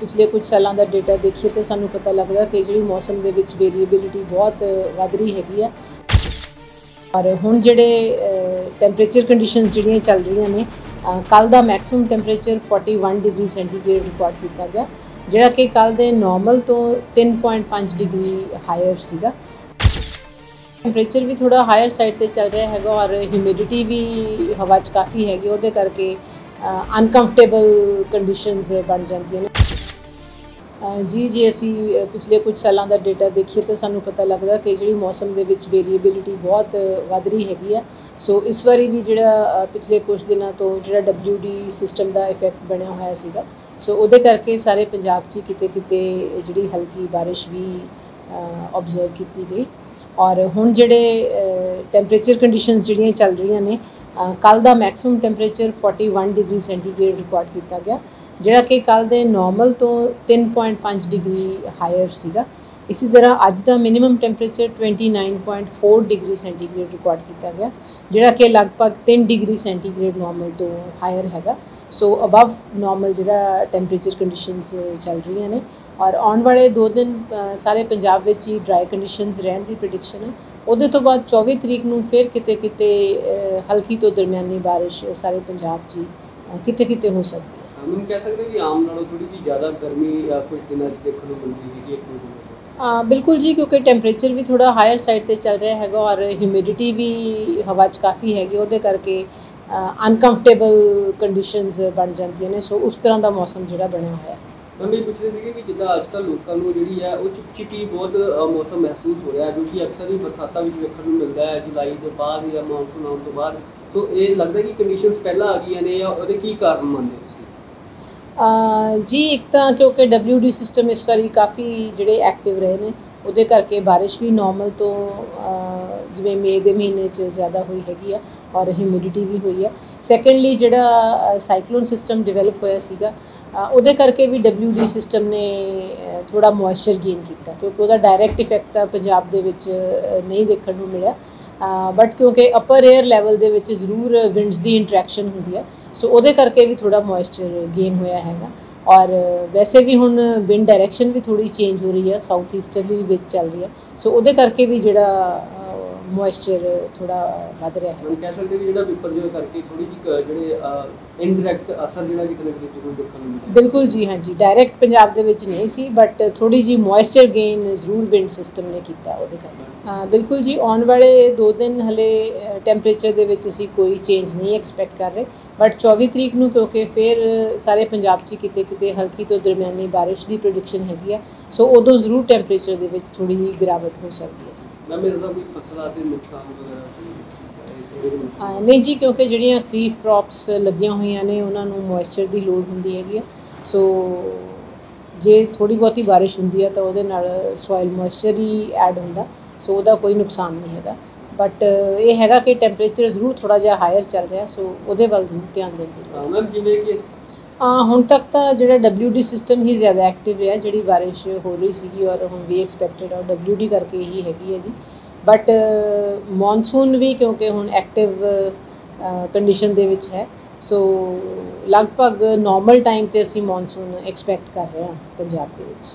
ਪਿਛਲੇ ਕੁਝ ਸਾਲਾਂ ਦਾ ਡਾਟਾ ਦੇਖੀਏ ਤਾਂ ਸਾਨੂੰ ਪਤਾ ਲੱਗਦਾ ਕਿ ਜਿਹੜੀ ਮੌਸਮ ਦੇ ਵਿੱਚ ਵੇਰੀਏਬਿਲਿਟੀ ਬਹੁਤ ਵਧ ਰਹੀ ਹੈਗੀ ਆ। ਔਰ ਹੁਣ ਜਿਹੜੇ ਟੈਂਪਰੇਚਰ ਕੰਡੀਸ਼ਨਸ ਜਿਹੜੀਆਂ ਚੱਲ ਰਹੀਆਂ ਨੇ ਕੱਲ ਦਾ maximum temperature 41 degree centigrade record ਕੀਤਾ ਗਿਆ, ਜਿਹੜਾ ਕਿ ਕੱਲ ਦੇ ਨਾਰਮਲ ਤੋਂ 3.5 ਡਿਗਰੀ ਹਾਇਰ ਸੀਗਾ। ਟੈਂਪਰੇਚਰ ਵੀ ਥੋੜਾ ਹਾਇਰ ਸਾਈਡ ਤੇ ਚੱਲ ਰਿਹਾ ਹੈਗਾ ਔਰ ਹਿਊਮਿਡਿਟੀ ਵੀ ਹਵਾ 'ਚ ਕਾਫੀ ਹੈਗੀ, ਉਹਦੇ ਕਰਕੇ ਅਨਕੰਫਰਟੇਬਲ ਕੰਡੀਸ਼ਨਸ ਬਣ ਜਾਂਦੀਆਂ ਨੇ। ਅ, ਜੀ ਜੇ ਅਸੀਂ ਪਿਛਲੇ ਕੁਝ ਸਾਲਾਂ ਦਾ ਡਾਟਾ ਦੇਖੀਏ ਤਾਂ ਸਾਨੂੰ ਪਤਾ ਲੱਗਦਾ ਕਿ ਜਿਹੜੀ ਮੌਸਮ ਦੇ ਵਿੱਚ ਵੇਰੀਏਬਿਲਿਟੀ ਬਹੁਤ ਵੱਧ ਰਹੀ ਹੈਗੀ ਆ। ਸੋ ਇਸ ਵਾਰੀ ਵੀ ਜਿਹੜਾ ਪਿਛਲੇ ਕੁਝ ਦਿਨਾਂ ਤੋਂ ਜਿਹੜਾ WD ਸਿਸਟਮ ਦਾ ਇਫੈਕਟ ਬਣਿਆ ਹੋਇਆ ਸੀਗਾ। ਸੋ ਉਹਦੇ ਕਰਕੇ ਸਾਰੇ ਪੰਜਾਬ 'ਚ ਕਿਤੇ ਕਿਤੇ ਜਿਹੜੀ ਹਲਕੀ ਬਾਰਿਸ਼ ਵੀ ਆਬਜ਼ਰਵ ਕੀਤੀ ਗਈ। ਔਰ ਹੁਣ ਜਿਹੜੇ ਟੈਂਪਰੇਚਰ ਕੰਡੀਸ਼ਨਸ ਜਿਹੜੀਆਂ ਚੱਲ ਰਹੀਆਂ ਨੇ ਕੱਲ ਦਾ maximum temperature 41 degree centigrade record ਕੀਤਾ ਗਿਆ, ਜਿਹੜਾ ਕਿ ਕੱਲ ਦੇ ਨਾਰਮਲ ਤੋਂ 3.5 ਡਿਗਰੀ ਹਾਇਰ ਸੀਗਾ। ਇਸੇ ਤਰ੍ਹਾਂ ਅੱਜ ਦਾ minimum temperature 29.4 degree centigrade record ਕੀਤਾ ਗਿਆ, ਜਿਹੜਾ ਕਿ ਲਗਭਗ 3 ਡਿਗਰੀ ਸੈਂਟੀਗ੍ਰੇਡ ਨਾਰਮਲ ਤੋਂ ਹਾਇਰ ਹੈਗਾ। ਸੋ ਅਬਵ ਨਾਰਮਲ ਜਿਹੜਾ ਟੈਂਪਰੇਚਰ ਕੰਡੀਸ਼ਨਸ ਚੱਲ ਰਹੀਆਂ ਨੇ। ਔਰ ਆਉਣ ਵਾਲੇ 2 ਦਿਨ ਸਾਰੇ ਪੰਜਾਬ ਵਿੱਚ ਹੀ ਡਰਾਈ ਕੰਡੀਸ਼ਨਸ ਰਹਿਣ ਦੀ ਪ੍ਰੈਡਿਕਸ਼ਨ ਹੈ। ਉਹਦੇ ਤੋਂ ਬਾਅਦ 24 ਤਰੀਕ ਨੂੰ ਫਿਰ ਕਿਤੇ ਕਿਤੇ ਹਲਕੀ ਤੋਂ ਦਰਮਿਆਨੀ ਬਾਰਿਸ਼ ਸਾਰੇ ਪੰਜਾਬ 'ਚ ਕਿਤੇ ਕਿਤੇ ਹੋ ਸਕਦੀ ਹੈ। ਹਮ ਕਹਿ ਸਕਦੇ ਵੀ ਆਮ ਨਾਲੋਂ ਥੋੜੀ ਜਿਹੀ ਜ਼ਿਆਦਾ ਗਰਮੀ ਜਾਂ ਕੁਝ ਦਿਨਾਂ 'ਚ ਦੇਖਣ ਨੂੰ ਮਿਲਦੀ ਹੈਗੀ ਅ, ਬਿਲਕੁਲ ਜੀ ਕਿਉਂਕਿ ਟੈਂਪਰੇਚਰ ਵੀ ਥੋੜਾ ਹਾਇਰ ਸਾਈਡ ਤੇ ਚੱਲ ਰਿਹਾ ਹੈਗਾ ਔਰ ਹਿਊਮਿਡਿਟੀ ਵੀ ਹਵਾ 'ਚ ਕਾਫੀ ਹੈਗੀ ਉਹਦੇ ਕਰਕੇ ਅਨਕੰਫਰਟੇਬਲ ਕੰਡੀਸ਼ਨਸ ਬਣ ਜਾਂਦੀਆਂ ਨੇ ਸੋ ਉਸ ਤਰ੍ਹਾਂ ਦਾ ਮੌਸਮ ਜਿਹੜਾ ਬਣਿਆ ਹੋਇਆ ਹੈ। ਮੈਂ ਵੀ ਪੁੱਛ ਰਹੀ ਸੀਗੀ ਕਿ ਜਿੱਦਾਂ ਅੱਜ ਕੱਲ੍ਹ ਲੋਕਾਂ ਨੂੰ ਜਿਹੜੀ ਹੈ ਉਹ ਚਿਪਚਿਪੀ ਬਹੁਤ ਮੌਸਮ ਮਹਿਸੂਸ ਹੋ ਰਿਹਾ ਜੋ ਕਿ ਅਕਸਰ ਹੀ ਬਰਸਾਤਾਂ ਵਿੱਚ ਵੇਖਣ ਨੂੰ ਮਿਲਦਾ ਹੈ, ਜੁਲਾਈ ਦੇ ਬਾਅਦ ਜਾਂ ਮਾਨਸੂਨ ਆਉਣ ਤੋਂ ਬਾਅਦ। ਸੋ ਇਹ ਲੱਗਦਾ ਕਿ ਕੰਡੀਸ਼ਨਸ ਪਹਿਲਾਂ ਆ ਗਈਆਂ ਨੇ ਜਾਂ ਉਹਦੇ ਕੀ ਕਾਰਨ ਮੰਨਦੇ ਤੁਸੀਂ? ਜੀ, ਇੱਕ ਤਾਂ ਕਿਉਂਕਿ WD ਸਿਸਟਮ ਇਸ ਵਾਰੀ ਕਾਫੀ ਜਿਹੜੇ ਐਕਟਿਵ ਰਹੇ ਨੇ, ਉਹਦੇ ਕਰਕੇ ਬਾਰਿਸ਼ ਵੀ ਨਾਰਮਲ ਤੋਂ ਜਿਵੇਂ ਮਈ ਦੇ ਮਹੀਨੇ 'ਚ ਜ਼ਿਆਦਾ ਹੋਈ ਹੈਗੀ ਆ ਔਰ ਹਿਊਮਿਡਿਟੀ ਵੀ ਹੋਈ ਆ। ਸੈਕੰਡਲੀ ਜਿਹੜਾ ਸਾਈਕਲੋਨ ਸਿਸਟਮ ਡਿਵੈਲਪ ਹੋਇਆ ਸੀਗਾ ਉਹਦੇ ਕਰਕੇ ਵੀ WD ਸਿਸਟਮ ਨੇ ਅ, ਥੋੜਾ ਮੋਇਸਚਰ ਗੇਨ ਕੀਤਾ ਕਿਉਂਕਿ ਉਹਦਾ ਡਾਇਰੈਕਟ ਇਫੈਕਟ ਤਾਂ ਪੰਜਾਬ ਦੇ ਵਿੱਚ ਨਹੀਂ ਦੇਖਣ ਨੂੰ ਮਿਲਿਆ। ਬਟ ਕਿਉਂਕਿ ਅਪਰ 에ਅਰ ਲੈਵਲ ਦੇ ਵਿੱਚ ਜ਼ਰੂਰ ਵਿੰਡਸ ਦੀ ਇੰਟਰੈਕਸ਼ਨ ਹੁੰਦੀ ਹੈ ਸੋ ਉਹਦੇ ਕਰਕੇ ਵੀ ਥੋੜਾ ਮੋਇਸਚਰ ਗੇਨ ਹੋਇਆ ਹੈਗਾ। ਔਰ ਵੈਸੇ ਵੀ ਹੁਣ ਵਿੰਡ ਡਾਇਰੈਕਸ਼ਨ ਵੀ ਥੋੜੀ ਚੇਂਜ ਹੋ ਰਹੀ ਹੈ ਸਾਊਥ ਈਸਟਰਲੀ ਵੀ ਵਿੱਚ ਚੱਲ ਰਹੀ ਹੈ ਸੋ ਉਹਦੇ ਕਰਕੇ ਵੀ ਜਿਹੜਾ ਮੋਇਸਚਰ ਥੋੜਾ ਵੱਧ ਰਿਹਾ ਹੈ। ਕਹਿ ਸਕਦੇ ਵੀ ਜਿਹੜਾ ਵਿਪਰਜੋਏ ਕਰਕੇ ਥੋੜੀ ਜਿਹੀ ਕ- ਜਿਹੜੇ ਇਨਡਾਇਰੈਕਟ ਅਸਰ ਜਿਹੜਾ ਨਾ ਕਿਤੇ ਜ਼ਰੂਰ ਦੇਖਣ ਨੂੰ ਮਿਲਦਾ। ਬਿਲਕੁਲ ਜੀ ਹਾਂਜੀ। ਡਾਇਰੈਕਟ ਪੰਜਾਬ ਦੇ ਵਿੱਚ ਨਹੀਂ ਸੀ ਬਟ ਥੋੜੀ ਜੀ ਮੋਇਸਚਰ ਗੇਨ ਜ਼ਰੂਰ ਵਿੰਡ ਸਿਸਟਮ ਨੇ ਕੀਤਾ ਉਹਦੇ ਕਰਕੇ। ਹਾਂ ਬਿਲਕੁਲ ਜੀ ਆਉਣ ਵਾਲੇ 2 ਦਿਨ ਹਲੇ ਟੈਂਪਰੇਚਰ ਦੇ ਵਿੱਚ ਅਸੀਂ ਕੋਈ ਚੇਂਜ ਨਹੀਂ ਐਕਸਪੈਕਟ ਕਰ ਰਹੇ। ਬਟ 24 ਤਰੀਕ ਨੂੰ ਕਿਉਂਕਿ ਫਿਰ ਸਾਰੇ ਪੰਜਾਬ 'ਚ ਕਿਤੇ ਕਿਤੇ ਹਲਕੀ ਤੋਂ ਦਰਮਿਆਨੀ ਬਾਰਿਸ਼ ਦੀ ਪ੍ਰੈਡਿਕਸ਼ਨ ਹੈਗੀ ਆ ਸੋ ਉਦੋਂ ਜ਼ਰੂਰ ਟੈਂਪਰੇਚਰ ਦੇ ਵਿੱਚ ਥੋੜੀ ਗਿਰਾਵਟ ਹੋ ਸਕਦੀ ਹੈ। ਮੈਂ ਇਸ ਦਾ ਕੋਈ ਫਸਲਾਂ ਤੇ ਨੁਕਸਾਨ ਵਗੈਰਾ ਇਹਦੇ ਵਿੱਚ? ਅਹ ਨਹੀਂ ਜੀ ਕਿਉਂਕਿ ਜਿਹੜੀਆਂ ਖਰੀਫ ਕ੍ਰੌਪਸ ਲੱਗੀਆਂ ਹੋਈਆਂ ਨੇ ਉਹਨਾਂ ਨੂੰ ਮੋਇਸਚਰ ਦੀ ਲੋੜ ਹੁੰਦੀ ਹੈਗੀ ਆ। ਸੋ ਜੇ ਥੋੜੀ ਬਹੁਤੀ ਬਾਰਿਸ਼ ਹੁੰਦੀ ਹੈ ਤਾਂ ਉਹਦੇ ਨਾਲ ਸੋਇਲ ਮੋਇਸਚਰ ਹੀ ਐਡ ਹੁੰਦਾ। ਸੋ ਉਹਦਾ ਕੋਈ ਨੁਕਸਾਨ ਨਹੀਂ ਹੈਗਾ। ਬਟ ਇਹ ਹੈਗਾ ਕਿ ਟੈਂਪਰੇਚਰ ਜ਼ਰੂਰ ਥੋੜਾ ਜਿਹਾ ਹਾਇਰ ਚੱਲ ਰਿਹਾ ਸੋ ਉਹਦੇ ਵੱਲ ਜ਼ਰੂਰ ਧਿਆਨ ਦੇਣ ਦੀ ਮੈਮ ਜਿਵੇਂ ਕਿ ਹੁਣ ਤੱਕ ਤਾਂ ਜਿਹੜਾ WD ਸਿਸਟਮ ਹੀ ਜ਼ਿਆਦਾ ਐਕਟਿਵ ਰਿਹਾ, ਜਿਹੜੀ ਬਾਰਿਸ਼ ਹੋ ਰਹੀ ਸੀਗੀ ਔਰ ਹੁਣ ਵੀ ਐਕਸਪੈਕਟਡ ਆ WD ਕਰਕੇ ਹੀ ਹੈਗੀ ਹੈ ਜੀ। ਬਟ ਮੌਨਸੂਨ ਵੀ ਕਿਉਂਕਿ ਹੁਣ ਐਕਟਿਵ ਕੰਡੀਸ਼ਨ ਦੇ ਵਿੱਚ ਹੈ। ਸੋ ਲਗਭਗ ਨਾਰਮਲ ਟਾਈਮ ਤੇ ਅਸੀਂ ਮੌਨਸੂਨ ਐਕਸਪੈਕਟ ਕਰ ਰਹੇ ਹਾਂ ਪੰਜਾਬ ਦੇ ਵਿੱਚ।